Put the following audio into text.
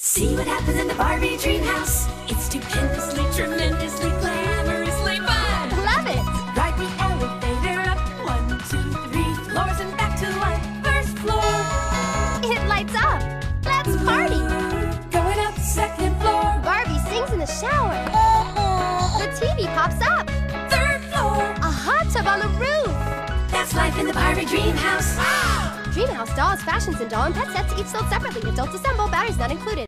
See what happens in the Barbie dream house. It's stupendously, tremendously, glamorously fun. Love it! Ride the elevator up one, two, three floors and back to one. First floor. It lights up. Let's party. Going up second floor. Barbie sings in the shower. The TV pops up. Third floor. A hot tub on the roof. That's life in the Barbie dream house. Dreamhouse dolls, fashions, and doll and pet sets each sold separately. Adults assemble, batteries not included.